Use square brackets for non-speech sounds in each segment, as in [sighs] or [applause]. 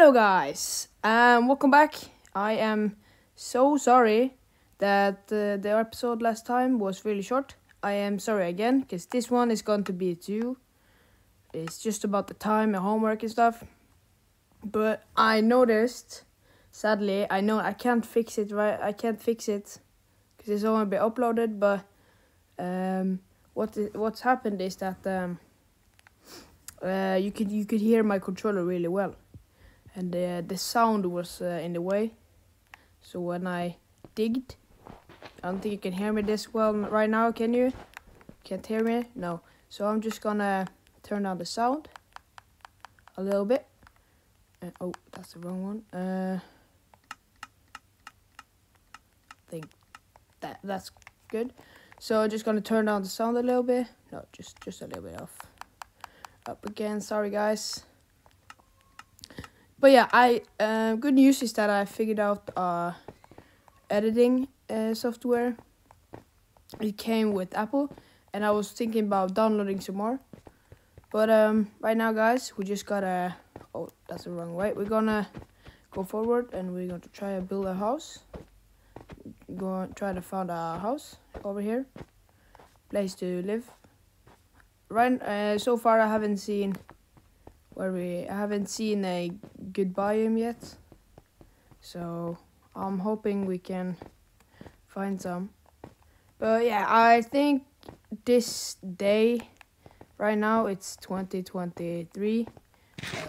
Hello, guys. Um, welcome back. I am so sorry that uh, the episode last time was really short. I am sorry again because this one is going to be two. It's just about the time and homework and stuff. But I noticed, sadly, I know I can't fix it right. I can't fix it because it's only been uploaded. But um, what what's happened is that um, uh, you could you could hear my controller really well, and the sound was uh, in the way. So when I digged, I don't think you can hear me this well right now. Can you? Can't hear me? No. So I'm just gonna turn down the sound a little bit. Uh, oh, that's the wrong one. Uh, think that that's good. So I'm just gonna turn down the sound a little bit. No, just just a little bit off. Up again. Sorry, guys. But yeah, I uh, good news is that I figured out uh, editing uh, software. It came with Apple, and I was thinking about downloading some more. But um, right now, guys, we just gotta. Oh, that's the wrong way. We're gonna go forward, and we're going to try to build a house. Go try to find a house over here, place to live. Right. Uh, so far, I haven't seen where we. I haven't seen a good him yet. So I'm hoping we can find some. But yeah, I think this day, right now it's 2023. Uh,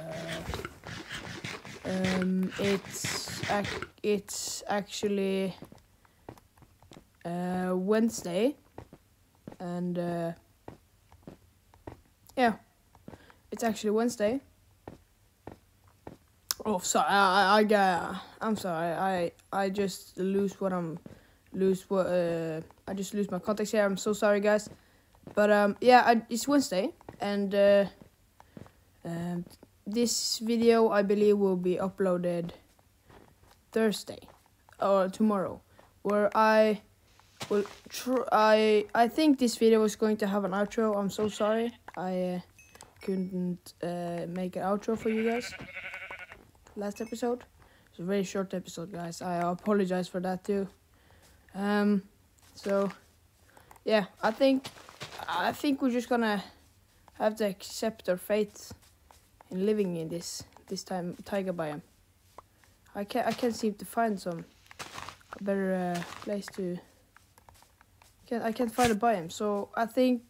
um, it's ac- it's actually uh, Wednesday, and uh, yeah, it's actually Wednesday. Oh, sorry, I, I, got. I'm sorry. I, I just lose what I'm, lose what. Uh, I just lose my context here. I'm so sorry, guys. But um, yeah, I, it's Wednesday, and uh, um, this video I believe will be uploaded Thursday or tomorrow, where I will. Tr- I I think this video was going to have an outro. I'm so sorry. I uh, couldn't uh, make an outro for you guys last episode. It's a very short episode, guys. I apologize for that too. Um, so yeah, I think I think we're just gonna have to accept our fate in living in this this time taiga biome. I can't I can't seem to find some better uh, place to. Can't, I can't find a biome, so I think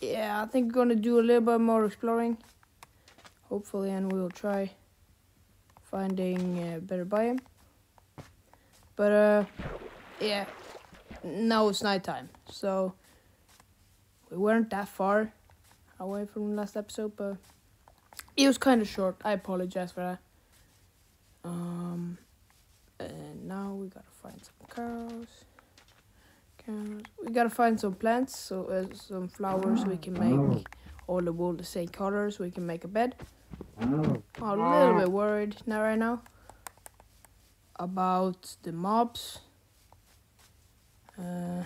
yeah I think we're gonna do a little bit more exploring. Hopefully, and we'll try finding a better biome. But uh, yeah, now it's nighttime, so we weren't that far away from last episode, but it was kind of short. I apologize for that. Um, and now we gotta find some cows. Cows. We gotta find some plants, so uh, some flowers. We can make all the wool the same color, so we can make a bed. I'm a little bit worried now right now about the mobs. Uh,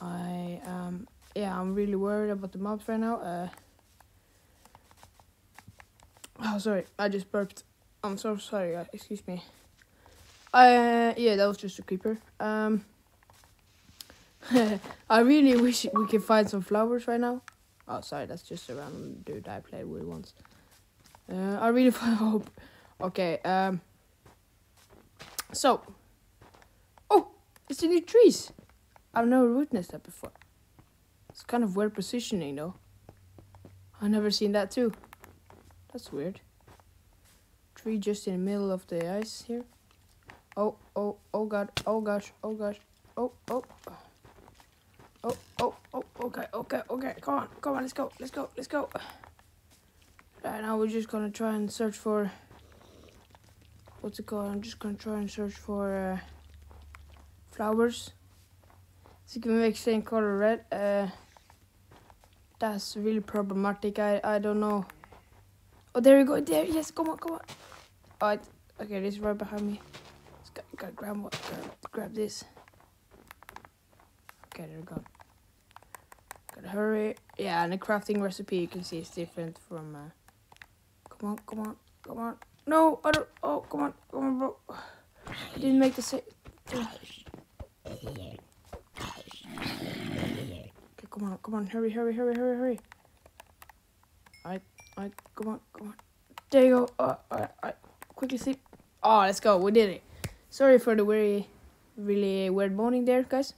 I um yeah I'm really worried about the mobs right now. Uh, oh sorry, I just burped. I'm so sorry. guys. Excuse me. Uh yeah, that was just a creeper. Um, [laughs] I really wish we could find some flowers right now. Oh, sorry, that's just a random dude I played with once. Uh, I really [laughs] hope. Okay, um. So. Oh, it's the new trees. I've never witnessed that before. It's kind of weird positioning, though. I've never seen that too. That's weird. Tree just in the middle of the ice here. Oh, oh, oh god, oh gosh, oh gosh, oh, oh. Oh, oh, oh, okay, okay, okay. Come on, come on, let's go, let's go, let's go. Right now, we're just gonna try and search for. What's it called? I'm just gonna try and search for uh, flowers. So you can make same color red. Uh, that's really problematic. I I don't know. Oh, there we go. There, yes. Come on, come on. Oh, okay, this is right behind me. Gotta, gotta grab what, grab, this. Okay, they're gone. Hurry. Yeah, and the crafting recipe you can see is different from. Uh, come on, come on. Come on. No, I don't. Oh, come on. Come on, bro. I didn't make the save. Okay, come on. Come on. Hurry, hurry, hurry, hurry, hurry. Alright, alright. Come on, come on. There you go. Uh, alright, alright. Quickly sleep. Oh, let's go. We did it. Sorry for the very, really weird morning there, guys.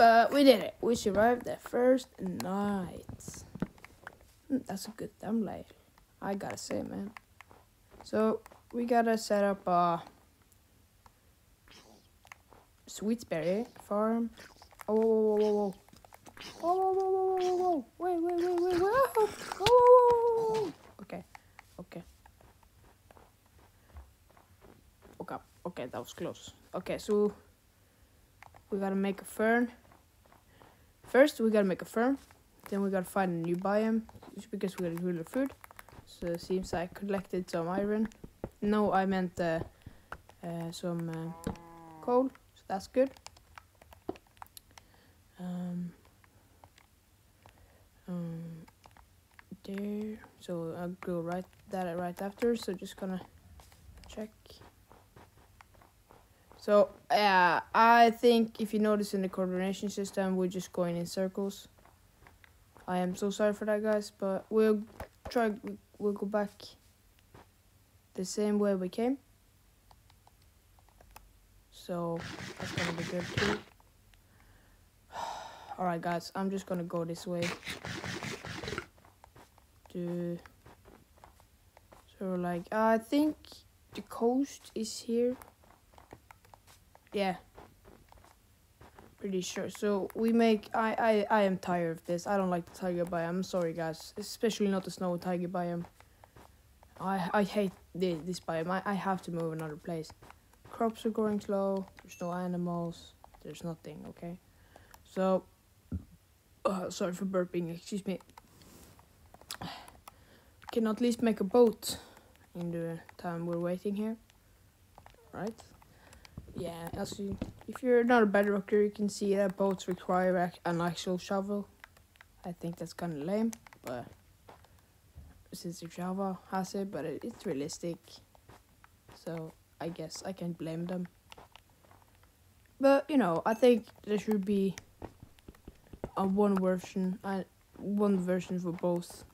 But we did it. We survived the first night. That's a good thumbnail. I gotta say, man. So we gotta set up a sweetberry farm. Oh, whoa, whoa, whoa, oh, whoa, whoa, whoa, whoa, wait, wait, wait, wait, whoa, oh, whoa, whoa, whoa, okay, okay, okay, okay, that was close. Okay, so we gotta make a fern. First, we gotta make a fern. Then we gotta find a new biome just because we gotta grill food. So it seems I collected some iron. No, I meant uh, uh, some uh, coal. So that's good. Um, um, there. So I'll go right that right after. So just gonna check. So yeah, I think if you notice in the coordination system, we're just going in circles. I am so sorry for that, guys, but we'll try. We'll go back the same way we came. So that's gonna be good too. [sighs] Alright, guys, I'm just gonna go this way. To so like I think the coast is here. Yeah. Pretty sure. So we make I, I I am tired of this. I don't like the taiga biome. I'm sorry guys. Especially not the snow taiga biome. I I hate the, this biome. I, I have to move another place. Crops are growing slow. There's no animals. There's nothing, okay? So uh, sorry for burping, excuse me. Can at least make a boat in the time we're waiting here. Right? Yeah, you, if you're not a bedrocker, you can see that boats require an actual shovel. I think that's kind of lame, but since the Java has it, but it, it's realistic, so I guess I can't blame them. But you know, I think there should be a one version, one version for both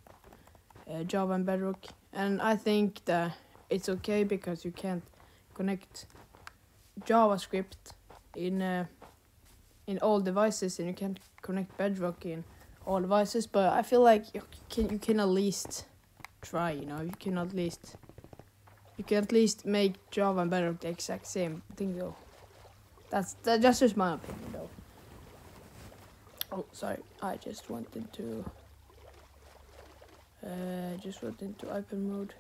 uh, Java and Bedrock, and I think that it's okay because you can't connect JavaScript in uh, in all devices, and you can't connect Bedrock in all devices. But I feel like you can you can at least try. You know, you can at least you can at least make Java and Bedrock the exact same thing, though. That's that, that's just my opinion, though. Oh, sorry. I just went into uh, just went into open mode.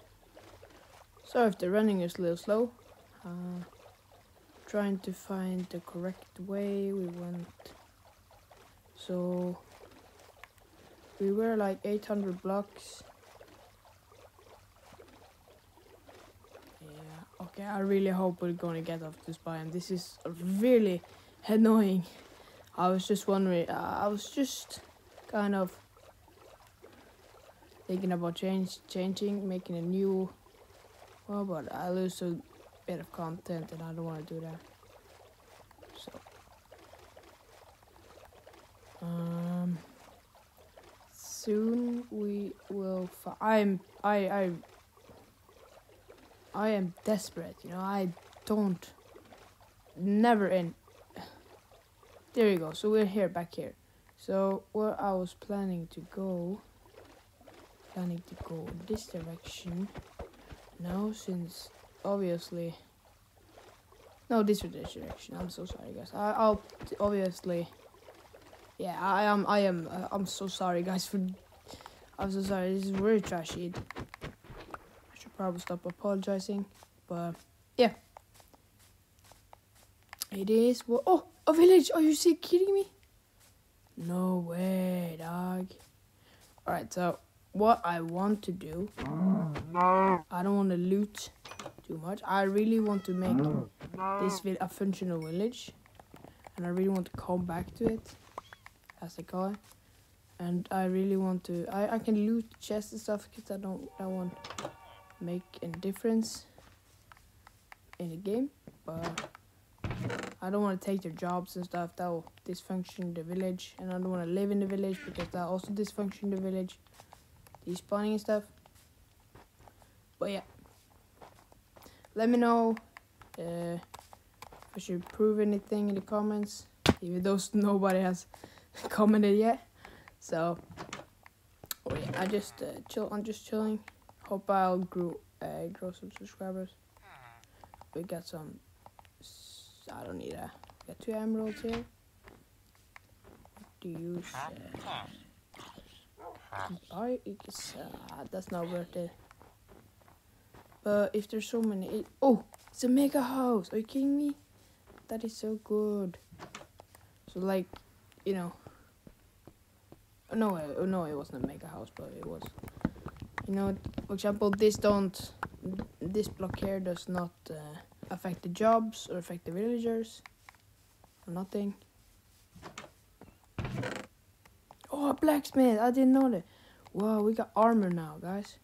Sorry if the running is a little slow. Uh, trying to find the correct way we went. So we were like 800 blocks. Yeah. Okay. I really hope we're gonna get off this biome. This is really annoying. I was just wondering. Uh, I was just kind of thinking about change, changing, making a new. Well, but I lose a bit of content, and I don't want to do that. So, um, soon we will. I'm. I. I. I am desperate. You know. I don't. Never in. There you go. So we're here, back here. So where I was planning to go, planning to go this direction. Now, since obviously, no, this direction. I'm so sorry, guys. I, I'll obviously, yeah, I am. I am. Uh, I'm so sorry, guys. For I'm so sorry. This is really trashy. I should probably stop apologizing, but yeah, it is. What? Oh, a village. Are you see, kidding me? No way, dog. Alright, so what I want to do, No. I don't want to loot too much. I really want to make mm. this vil- a functional village, and I really want to come back to it, as call it. And I really want to. I, I can loot chests and stuff because I don't. I want. make a difference in the game, but I don't want to take their jobs and stuff. That will dysfunction the village, and I don't want to live in the village because that also dysfunction the village, despawning and stuff. But yeah, let me know uh, if I should prove anything in the comments, even though [laughs] nobody has [laughs] commented yet. So, oh yeah, I just uh, chill. I'm just chilling. Hope I'll grow uh, grow some subscribers. We got some. I don't need a. Got two emeralds here. What Do you uh, [laughs] buy? It's, uh, that's not worth it. But if there's so many, it, oh, it's a mega house. Are you kidding me? That is so good. So like, you know. No, uh, no, it wasn't a mega house, but it was. You know, for example, this don't, this block here does not uh, affect the jobs or affect the villagers, or nothing. Oh, blacksmith! I didn't know that. Wow, we got armor now, guys.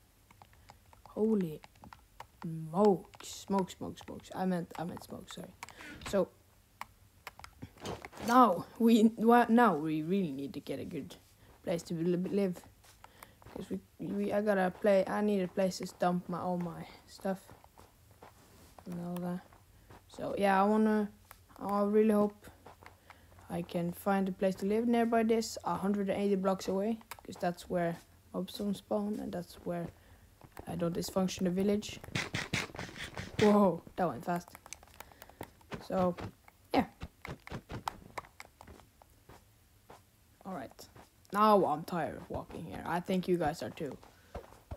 Holy smokes, smoke, smoke, smokes. I meant, I meant smoke. Sorry. So now we, well, now we really need to get a good place to live. Cause we, we, I gotta play. I need a place to dump my all my stuff and all that. So yeah, I wanna. I really hope I can find a place to live nearby this, 180 blocks away, because that's where mobstone spawn, and that's where I don't dysfunction the village. Whoa, that went fast. So, yeah. Alright. Now I'm tired of walking here. I think you guys are too.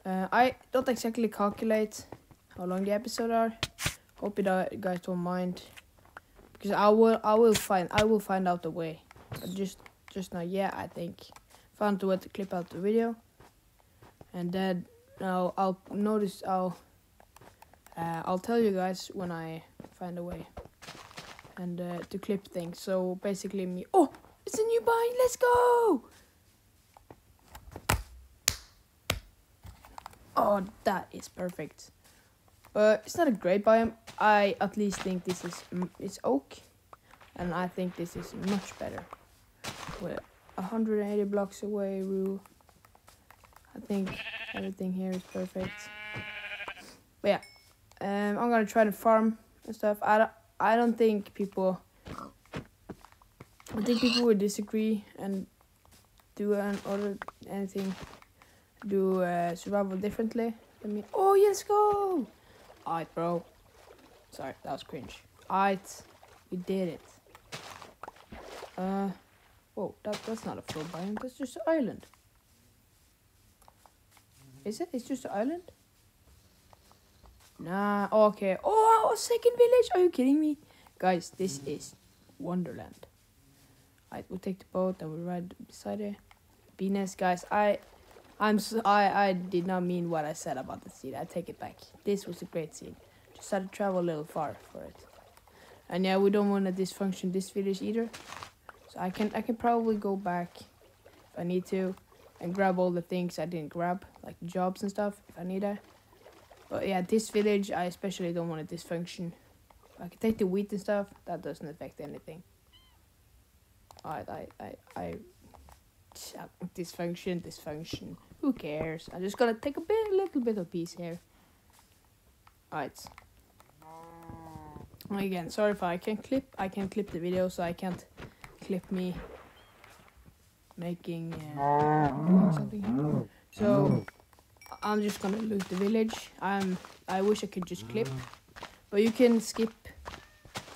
Uh, I don't exactly calculate how long the episode are. Hope you guys don't mind. Because I will I will find I will find out the way. But just just not yet I think. Found the way to clip out the video. And then now I'll notice I'll uh, I'll tell you guys when I find a way and uh, to clip things. So basically, me. Oh, it's a new bind. Let's go. Oh, that is perfect. But it's not a great biome. I at least think this is mm, it's oak, and I think this is much better. With 180 blocks away rule. I think everything here is perfect. But yeah, um, I'm gonna try to farm and stuff. I don't, I don't think people. I think people would disagree and do an other anything, do uh, survival differently. I mean, oh let's go! Alright, bro. Sorry, that was cringe. Alright, we did it. Uh, whoa, that that's not a full biome. That's just an island. Is it? It's just an island. Nah, okay. Oh, a second village. Are you kidding me? Guys, this mm. is Wonderland. I will take the boat and we'll ride beside it. Be nice, guys. I, I'm so, I, I did not mean what I said about the scene. I take it back. This was a great scene. Just had to travel a little far for it. And yeah, we don't want to dysfunction this village either. So I can, I can probably go back if I need to and grab all the things I didn't grab, like jobs and stuff if I need it. But yeah, this village, I especially don't want to dysfunction. I can take the wheat and stuff. That doesn't affect anything. I, I, I, I, dysfunction, dysfunction. Who cares? I'm just gonna take a bit, little bit of peace here. Alright. Again, sorry if I can't clip. I can clip the video, so I can't clip me making uh, something. So I'm just gonna lose the village. I'm. I wish I could just clip, but you can skip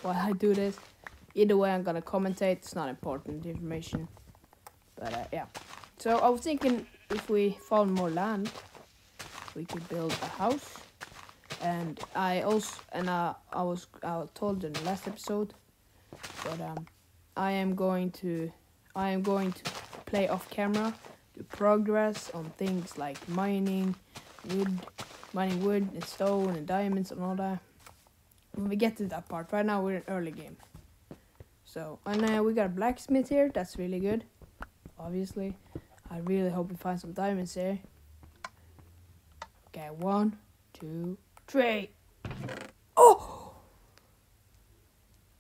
while I do this. Either way, I'm gonna commentate. It's not important information, but uh, yeah. So I was thinking if we found more land, we could build a house. And I also and uh, I was I was told in the last episode, but um, I am going to I am going to play off camera progress on things like mining, wood, mining wood and stone and diamonds and all that. When we get to that part, right now we're in early game. So, and uh, we got a blacksmith here, that's really good, obviously. I really hope we find some diamonds here. Okay, one, two, three. Oh!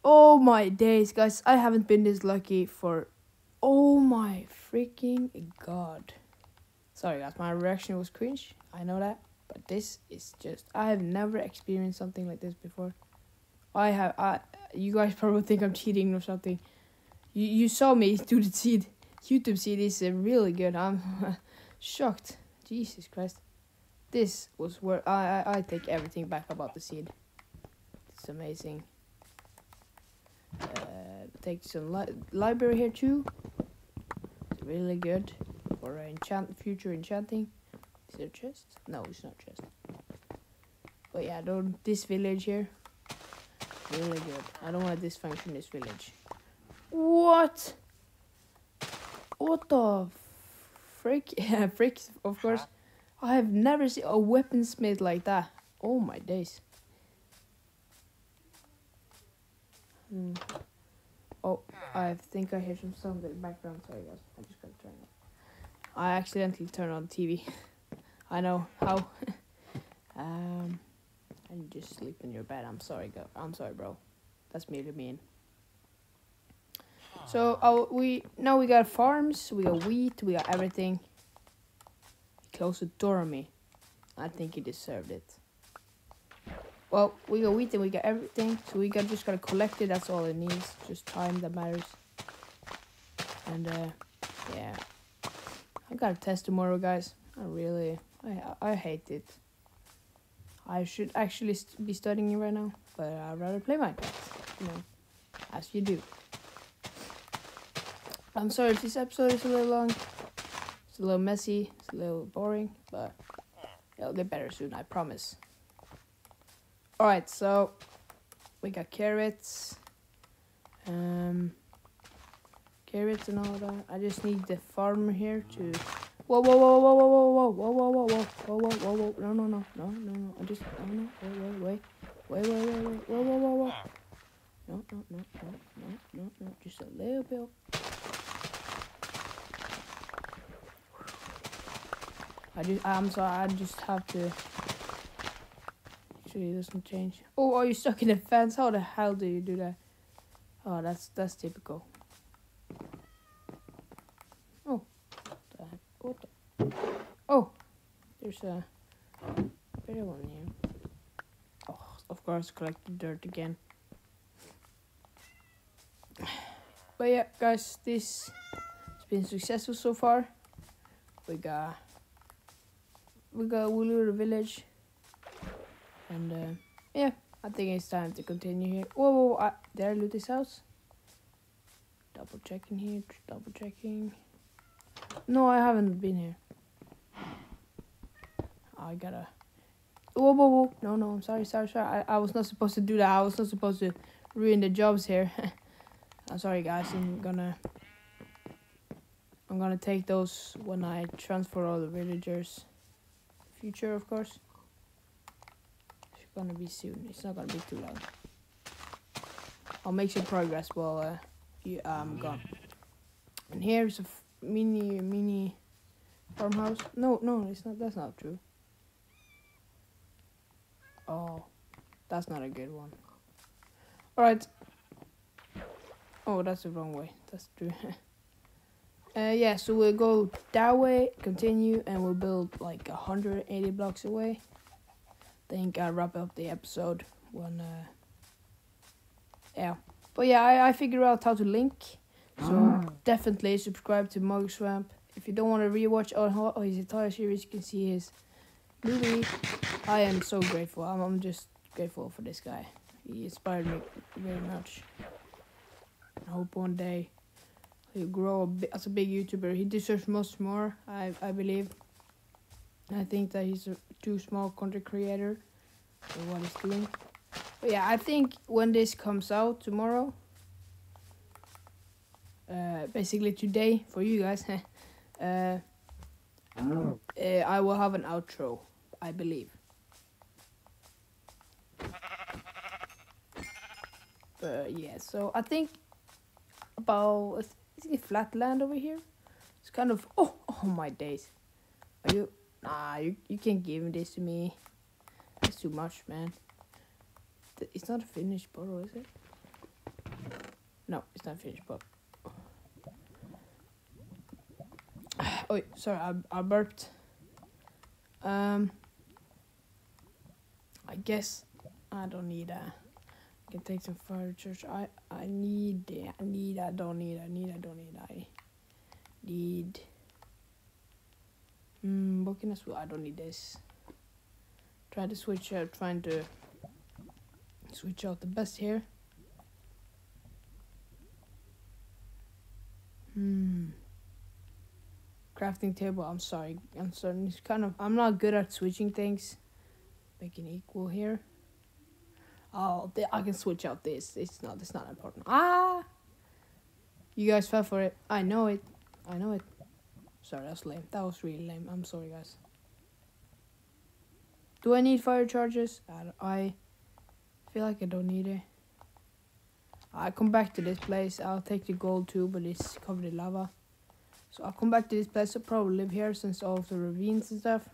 Oh my days, guys. I haven't been this lucky for. Oh my freaking god. Sorry, guys. My reaction was cringe. I know that. But this is just. I have never experienced something like this before. I have. I. You guys [laughs] probably think I'm cheating or something. You, you saw me [laughs] do the seed. YouTube seed is uh, really good. I'm [laughs] shocked. Jesus Christ. This was where I, I I take everything back about the seed. It's amazing. Uh, take some li library here too. Really good for enchant future enchanting. Is a chest? No, it's not chest. But yeah, don't this village here. Really good. I don't want to dysfunction this village. What? What the frick? [laughs] Yeah, frick, of course. I have never seen a weaponsmith like that. Oh my days. Hmm. Oh, I think I hear some sound in the background. Sorry guys, I just gotta turn it. I accidentally turned on the TV. [laughs] I know how. [laughs] um, and just sleep in your bed. I'm sorry, go. I'm sorry, bro. That's really mean. So uh, we now we got farms, we got wheat, we got everything. He closed the door on me. I think he deserved it. Well, we got wheat and we got everything, so we got just gotta collect it. That's all it needs. Just time that matters. And uh, yeah, I got a test tomorrow, guys. I really, I I hate it. I should actually st be studying right now, but I'd rather play Minecraft. You know, as you do. I'm sorry if this episode is a little long. It's a little messy. It's a little boring, but it'll get better soon. I promise. Alright, so we got carrots. Um, carrots and all that. I just need the farmer here to. Whoa, whoa, whoa, whoa, whoa, whoa, whoa, whoa, whoa, whoa, whoa, whoa, whoa, whoa, no, no, no, no, no, no. I just, no, no, wait, wait, wait, wait, wait, wait, wait, whoa, whoa, whoa, whoa. No, no, no, no, no, no, no, just a little bit. I just, I'm sorry, I just have to. It doesn't change. Oh, are you stuck in the fence? How the hell do you do that? Oh, that's that's typical. Oh? What the? Oh, there's a better one here. Oh, of course, collect the dirt again. But yeah, guys, this has been successful so far. We got we got Wooloo village. And uh, yeah, I think it's time to continue here. Whoa, whoa, whoa I, did I loot this house? Double checking here, double checking. No, I haven't been here. I gotta. Whoa, whoa, whoa. No, no, I'm sorry, sorry, sorry. I, I was not supposed to do that. I was not supposed to ruin the jobs here. [laughs] I'm sorry, guys. I'm gonna. I'm gonna take those when I transfer all the villagers future, of course. Gonna be soon. It's not gonna be too long. I'll make some progress while uh, you, I'm gone. And here's a mini mini farmhouse. No, no, it's not. That's not true. Oh, that's not a good one. All right. Oh, that's the wrong way. That's true. [laughs] Uh, yeah, so we'll go that way, continue, and we'll build like 180 blocks away. Think I'll wrap up the episode when, uh, yeah. But yeah, I, I figured out how to link, so mm. definitely subscribe to Mug Swamp. If you don't want to rewatch all, all his entire series, you can see his movie. I am so grateful. I'm, I'm just grateful for this guy. He inspired me very much. I hope one day he'll grow a as a big YouTuber. He deserves much more, I I believe. I think that he's a too small content creator for what he's doing. But yeah, I think when this comes out tomorrow, uh, basically today for you guys, [laughs] uh, uh, I will have an outro, I believe. But yeah, so I think about is it flat land over here? It's kind of... Oh, oh my days. Are you... Nah, you, you can't give this to me. That's too much, man. It's not a finished bottle, is it? No, it's not a finished bottle. [sighs] Oh, sorry, I, I burped. Um, I guess I don't need a. I can take some fire charge. I I need. I need. I don't need. I need. I don't need. I need. Hmm. What can I don't need this. Try to switch out. Trying to switch out the best here. Hmm. Crafting table. I'm sorry. I'm sorry. It's kind of. I'm not good at switching things. Making equal here. Oh, I can switch out this. It's not. It's not important. Ah. You guys fell for it. I know it. I know it. Sorry, that's lame. That was really lame. I'm sorry, guys. Do I need fire charges? I, feel like I don't need it. I come back to this place. I'll take the gold too, but it's covered in lava. So I'll come back to this place. I'll probably live here since all of the ravines and stuff.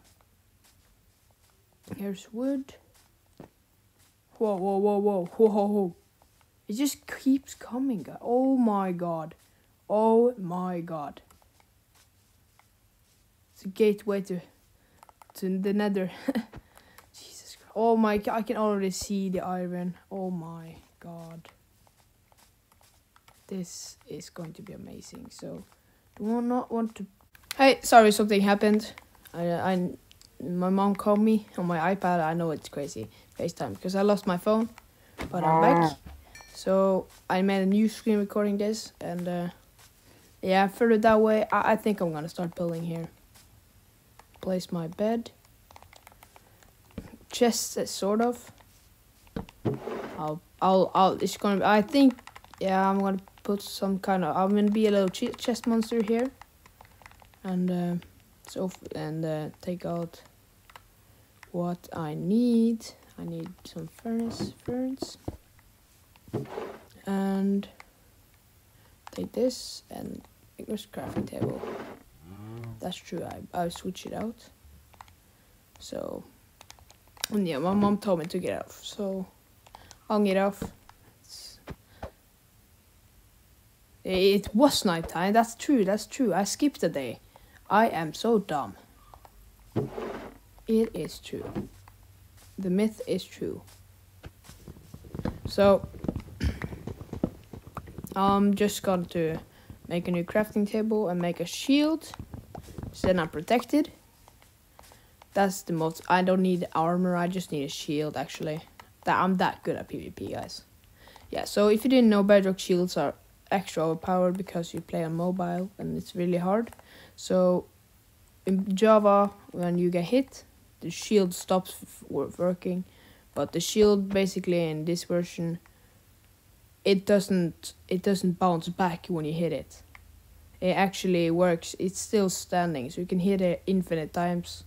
Here's wood. Whoa, whoa, whoa, whoa, whoa, whoa, whoa. It just keeps coming. Oh my god. Oh my god. A gateway to to the nether. [laughs] Jesus Christ. Oh my god, I can already see the iron. Oh my god. This is going to be amazing. So, do not want to Hey, sorry something happened. I I my mom called me on my iPad. I know it's crazy. FaceTime because I lost my phone, but I'm back. So I made a new screen recording this, and uh, yeah, further that way, I, I think I'm gonna start building here. Place my bed, chest, uh, sort of. I'll, I'll, I'll. It's gonna. I think, yeah, I'm gonna put some kind of. I'm gonna be a little ch- chest monster here, and uh, so and uh, take out what I need. I need some furnace ferns. And take this and was crafting table. That's true. I I switch it out. So and yeah, my mom told me to get off, so I'll get off. It's, it was nighttime. That's true. That's true. I skipped a day. I am so dumb. It is true. The myth is true. So, [clears throat] I'm just going to make a new crafting table and make a shield. Then I'm protected. That's the most. I don't need armor. I just need a shield. Actually, that I'm that good at PvP, guys. Yeah. So if you didn't know, Bedrock shields are extra overpowered because you play on mobile and it's really hard. So in Java, when you get hit, the shield stops working. But the shield, basically in this version, it doesn't it doesn't bounce back when you hit it. It actually works. It's still standing, so you can hit it infinite times.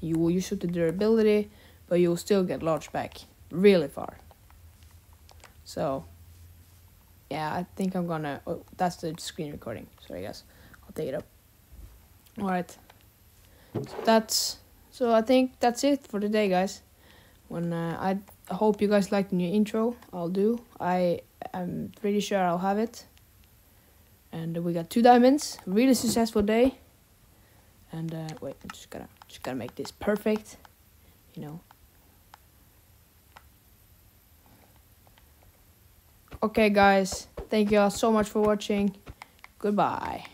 You will use the durability, but you will still get large back really far. So, yeah, I think I'm gonna. Oh, that's the screen recording. Sorry, guys. I'll take it up. All right. So that's so. I think that's it for today, guys. When uh, I hope you guys liked the new intro. I'll do. I am pretty sure I'll have it. And we got two diamonds. Really successful day. And uh, wait, I'm just gotta just gotta make this perfect. You know. Okay, guys. Thank you all so much for watching. Goodbye.